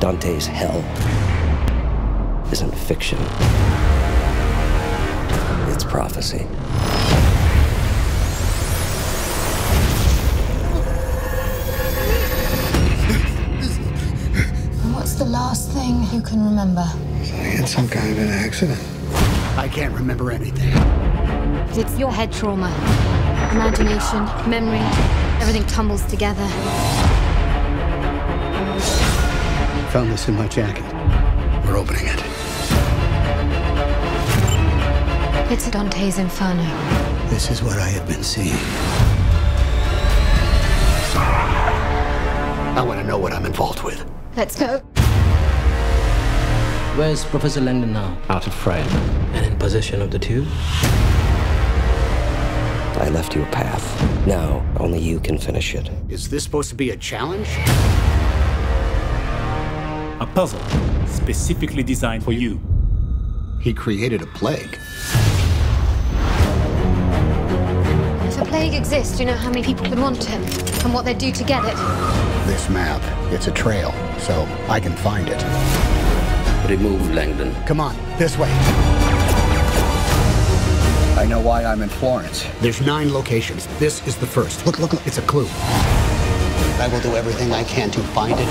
Dante's hell isn't fiction, it's prophecy. What's the last thing you can remember? I had some kind of an accident. I can't remember anything. It's your head trauma. Imagination, memory, everything tumbles together. Found this in my jacket. We're opening it. It's Dante's Inferno. This is what I have been seeing. I want to know what I'm involved with. Let's go. Where's Professor Langdon now? Out of frame. And in possession of the tube? I left you a path. Now, only you can finish it. Is this supposed to be a challenge? A puzzle specifically designed for you. He created a plague. If a plague exists, do you know how many people would want it? And what they'd do to get it? This map, it's a trail, so I can find it. Remove Langdon. Come on, this way. I know why I'm in Florence. There's nine locations. This is the first. Look, look, look. It's a clue. I will do everything I can to find it.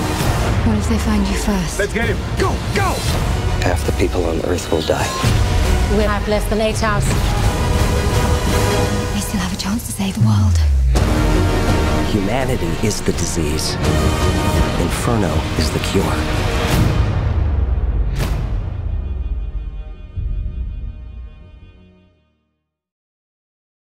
What if they find you first? Let's get him. Go, go! Half the people on Earth will die. We have less than eight hours. We still have a chance to save the world. Humanity is the disease. Inferno is the cure.